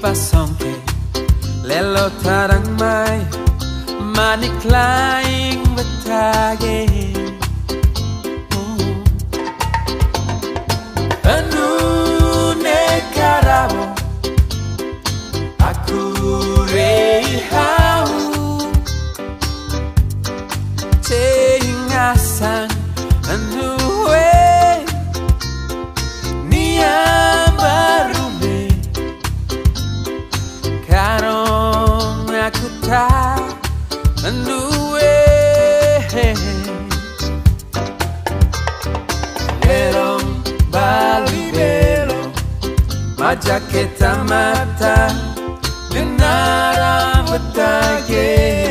passante le lotterang mai ma ne climb majaketa mata denara betage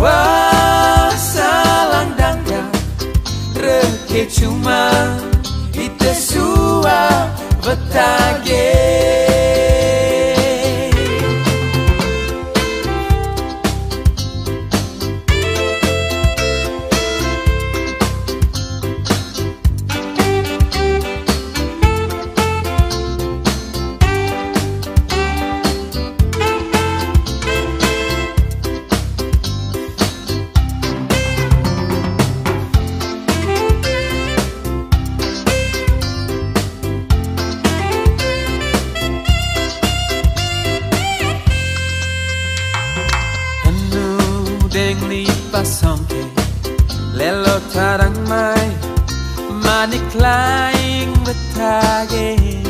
Wah, salang dangdang, reke cuma, ite sua betage. 사랑말 많이 클라잉 못하게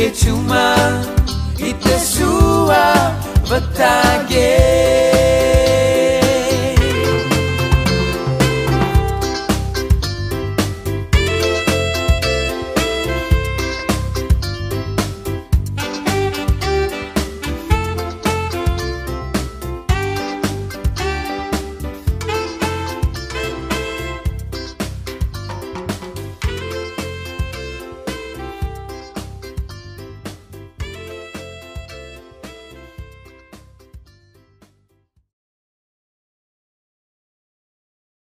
Ketuma cuma i